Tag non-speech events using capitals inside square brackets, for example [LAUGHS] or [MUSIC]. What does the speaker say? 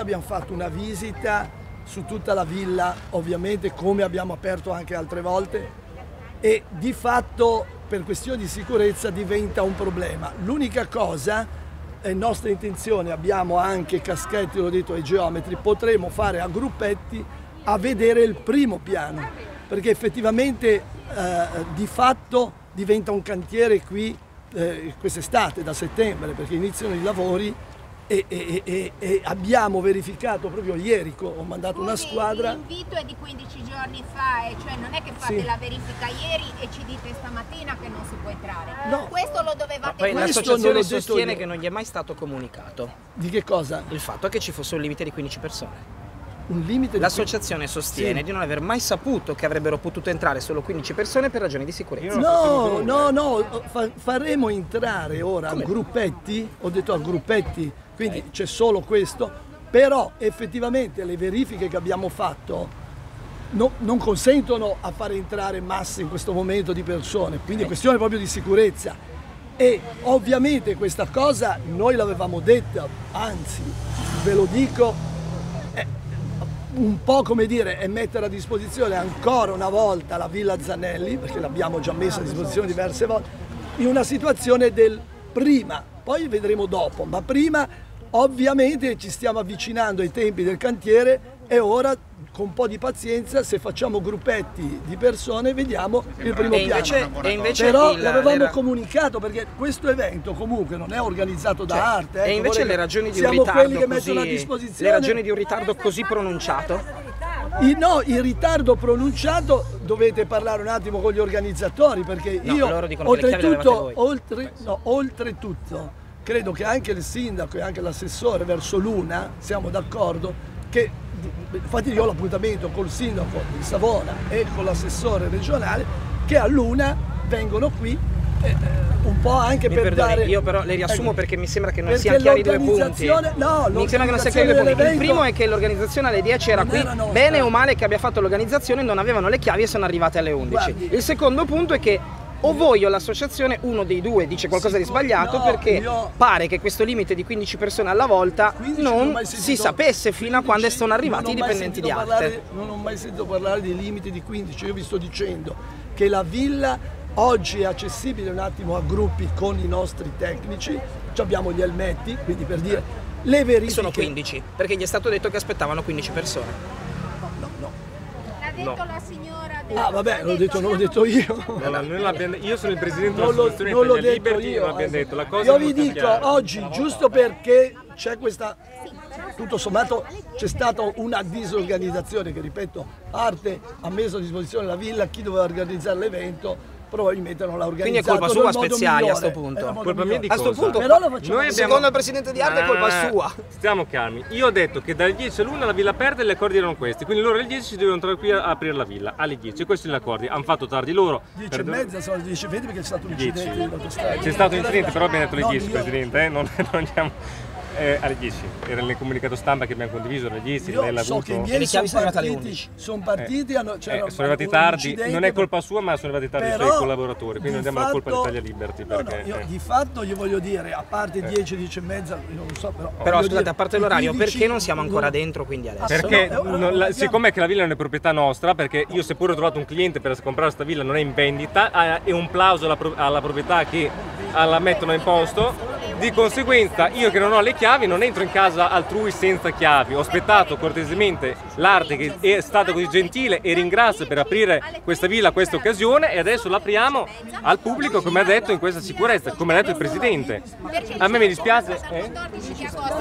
Abbiamo fatto una visita su tutta la villa, ovviamente come abbiamo aperto anche altre volte e di fatto per questioni di sicurezza diventa un problema. L'unica cosa è nostra intenzione, abbiamo anche Caschetti, l'ho detto ai geometri, potremo fare a gruppetti a vedere il primo piano, perché effettivamente eh, di fatto diventa un cantiere qui eh, quest'estate, da settembre, perché iniziano i lavori e, e, e, e, abbiamo verificato proprio ieri, ho mandato Scusi, una squadra. L'invito è di 15 giorni fa, e cioè non è che fate Sì. la verifica ieri e ci dite stamattina che non si può entrare. No. Questo lo dovevate Poi fare. non l'associazione sostiene io. che non gli è mai stato comunicato Di che cosa? il fatto che ci fosse un limite di 15 persone. Un limite di... L'associazione sostiene Sì. di non aver mai saputo che avrebbero potuto entrare solo 15 persone per ragioni di sicurezza. No, no, no, fa- faremo entrare ora a gruppetti, ho detto a gruppetti, quindi c'è solo questo, però effettivamente le verifiche che abbiamo fatto no- non consentono a fare entrare masse in questo momento di persone, quindi è questione proprio di sicurezza. E ovviamente questa cosa noi l'avevamo detta, anzi ve lo dico, è un po' come dire è mettere a disposizione ancora una volta la Villa Zanelli, perché l'abbiamo già messa a disposizione diverse volte, in una situazione del prima, poi vedremo dopo, ma prima ovviamente ci stiamo avvicinando ai tempi del cantiere e ora con un po' di pazienza se facciamo gruppetti di persone vediamo il primo E invece, piano. e invece Però l'avevamo le ra- comunicato perché questo evento comunque non è organizzato da Cioè, arte. e ecco, invece vorrei le ragioni di un siamo quelli ritardo che così, mettono a disposizione le ragioni di un ritardo così pronunciato? Il, no, il ritardo pronunciato dovete parlare un attimo con gli organizzatori perché No, io oltretutto, oltre, no, oltretutto credo che anche il sindaco e anche l'assessore verso l'una siamo d'accordo che infatti io ho l'appuntamento col sindaco di Savona e con l'assessore regionale che a l'una vengono qui un po' anche Mi per perdoni, dare io però le riassumo Ecco, perché mi sembra che non siano chiari due punti. no, mi sembra che non sia chiari due punti. Il primo è che l'organizzazione alle 10 era qui, era bene o male che abbia fatto l'organizzazione, non avevano le chiavi e sono arrivate alle 11. Guardi. Il secondo punto è che o voi o l'associazione, uno dei due dice qualcosa di sbagliato no, perché io- pare che questo limite di 15 persone alla volta 15 non non si sapesse fino a quando 15 sono arrivati i dipendenti di arte. parlare- non ho mai sentito parlare di limiti di 15, io vi sto dicendo che la villa oggi è accessibile un attimo a gruppi con i nostri tecnici, Ci abbiamo gli elmetti, quindi per dire le verifiche... Sono 15, perché gli è stato detto che aspettavano 15 persone. No, no. L'ha detto la signora del- Ah vabbè, l'ho detto, non l'ho detto io. No, no, io sono il presidente Non l'ho, dell'associazione non l'ho detto io. non l'abbiamo eh. detto. La cosa Io vi dico chiara. oggi, giusto perché c'è questa, tutto sommato c'è stata una disorganizzazione che ripeto, Arte ha messo a disposizione la villa, chi doveva organizzare l'evento probabilmente non l'ha Quindi è organizzato. colpa sua Speziali a migliore, sto punto. Colpa mia di. A sto cosa? punto, Però lo facciamo Noi abbiamo- secondo il presidente di arte è colpa Ah, sua. Stiamo calmi. Io ho detto che dalle 10 all'1 la villa aperta e gli accordi erano questi. Quindi loro alle 10 si dovevano trovare qui a aprire la villa. Alle 10. Questi sono gli accordi. Hanno fatto tardi loro. 10 e Per- mezza sono le 10 20 perché c'è stato un 10. incidente. C'è stato un incidente, però abbiamo detto No, 10, io- Presidente. eh, Non, [LAUGHS] non andiamo. Eh, alle 10. Era nel comunicato stampa che abbiamo condiviso alle 10. lei Io l'ha so avuto. che i miei le sono partiti, 11. sono partiti hanno, Eh, sono arrivati tardi, non è colpa sua, ma sono arrivati tardi i suoi collaboratori. Quindi non di diamo la colpa fatto- all'Italia Liberty. no, no, Perché, io eh. di fatto io voglio dire, a parte 10, 10 e mezza, non lo so, però. Però scusate, dire, a parte l'orario, 15 perché non siamo ancora dentro quindi adesso? Perché No, no, non- la- no, siccome che la villa non è proprietà nostra, perché io seppure ho trovato un cliente per comprare questa villa non è in vendita, eh, e un plauso alla, alla proprietà che eh, la mettono in posto, di conseguenza io che non ho le chiavi non entro in casa altrui senza chiavi. Ho aspettato cortesemente l'arte che è stata così gentile e ringrazio per aprire questa villa a questa occasione e adesso l'apriamo al pubblico come ha detto in questa sicurezza, come ha detto il Presidente. A me mi dispiace... eh? 14 di agosto